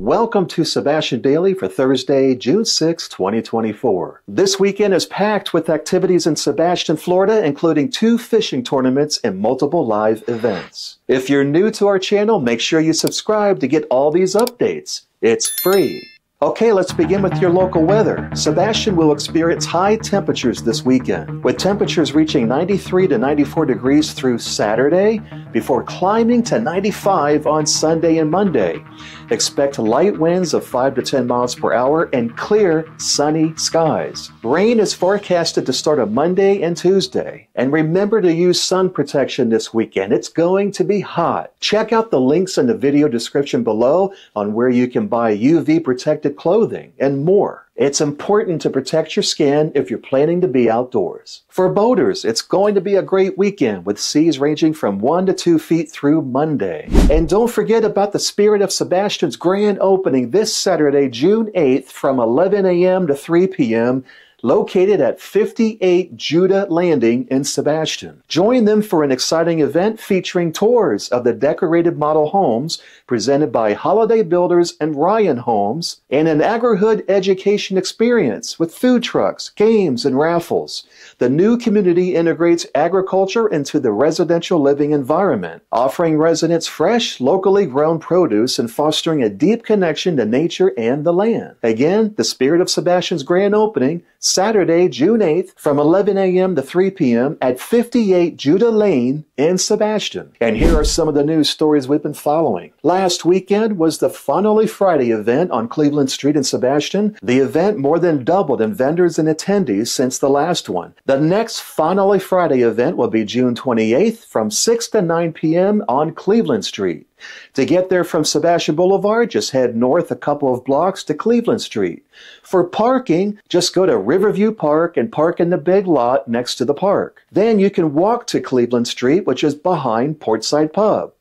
Welcome to Sebastian Daily for Thursday, June 6, 2024. This weekend is packed with activities in Sebastian, Florida, including two fishing tournaments and multiple live events. If you're new to our channel, make sure you subscribe to get all these updates. It's free. Okay, let's begin with your local weather. Sebastian will experience high temperatures this weekend, with temperatures reaching 93 to 94 degrees through Saturday before climbing to 95 on Sunday and Monday. Expect light winds of 5 to 10 miles per hour and clear, sunny skies. Rain is forecasted to start on Monday and Tuesday. And remember to use sun protection this weekend. It's going to be hot. Check out the links in the video description below on where you can buy UV protected clothing and more. It's important to protect your skin if you're planning to be outdoors. For boaters, it's going to be a great weekend with seas ranging from 1 to 2 feet through Monday. And don't forget about the Spirit of Sebastian's grand opening this Saturday, June 8th from 11 a.m. to 3 p.m located at 58 Judah Landing in Sebastian. Join them for an exciting event featuring tours of the decorated model homes presented by Holiday Builders and Ryan Homes, and an agri-hood education experience with food trucks, games, and raffles. The new community integrates agriculture into the residential living environment, offering residents fresh, locally grown produce and fostering a deep connection to nature and the land. Again, the Spirit of Sebastian's grand opening Saturday, June 8th from 11 a.m. to 3 p.m. at 58 Judah Lane in Sebastian. And here are some of the news stories we've been following. Last weekend was the Finally Friday event on Cleveland Street in Sebastian. The event more than doubled in vendors and attendees since the last one. The next Finally Friday event will be June 28th from 6 to 9 p.m. on Cleveland Street. To get there from Sebastian Boulevard, just head north a couple of blocks to Cleveland Street. For parking, just go to Riverview Park and park in the big lot next to the park. Then you can walk to Cleveland Street, which is behind Portside Pub.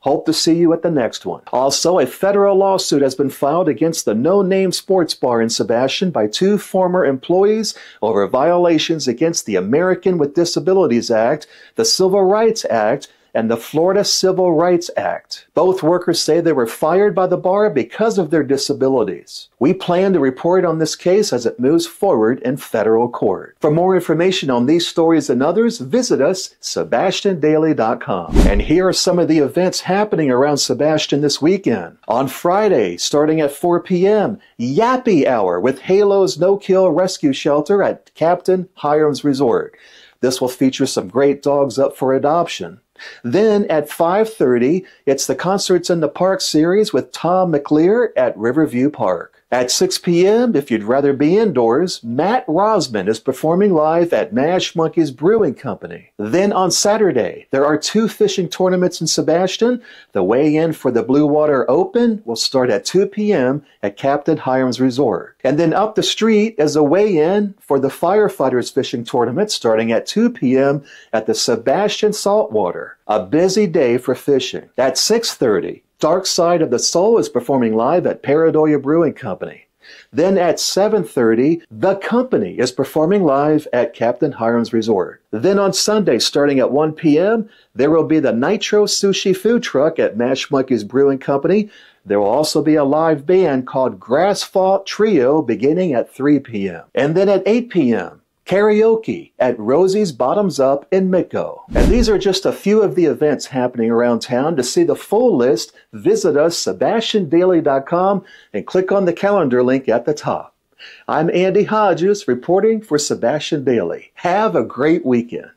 Hope to see you at the next one. Also, a federal lawsuit has been filed against the No Name Sports Bar in Sebastian by two former employees over violations against the American with Disabilities Act, the Civil Rights Act, and the Florida Civil Rights Act. Both workers say they were fired by the bar because of their disabilities. We plan to report on this case as it moves forward in federal court. For more information on these stories and others, visit us, sebastiandaily.com. And here are some of the events happening around Sebastian this weekend. On Friday, starting at 4 p.m., Yappy Hour with Halo's No Kill Rescue Shelter at Captain Hiram's Resort. This will feature some great dogs up for adoption. Then at 5.30, it's the Concerts in the Park series with Tom McLear at Riverview Park. At 6 p.m., if you'd rather be indoors, Matt Rosman is performing live at Mash Monkeys Brewing Company. Then on Saturday, there are two fishing tournaments in Sebastian. The weigh-in for the Blue Water Open will start at 2 p.m. at Captain Hiram's Resort. And then up the street is a weigh-in for the Firefighters Fishing Tournament starting at 2 p.m. at the Sebastian Saltwater. A busy day for fishing. At 6.30, Dark Side of the Soul is performing live at Pareidolia Brewing Company. Then at 7.30, The Company is performing live at Captain Hiram's Resort. Then on Sunday, starting at 1 p.m., there will be the Nitro Sushi Food Truck at Mash Monkeys Brewing Company. There will also be a live band called Grass Fault Trio beginning at 3 p.m. And then at 8 p.m., karaoke at Rosie's Bottoms Up in Micco. And these are just a few of the events happening around town. To see the full list, visit us, sebastiandaily.com, and click on the calendar link at the top. I'm Andy Hodges reporting for Sebastian Daily. Have a great weekend.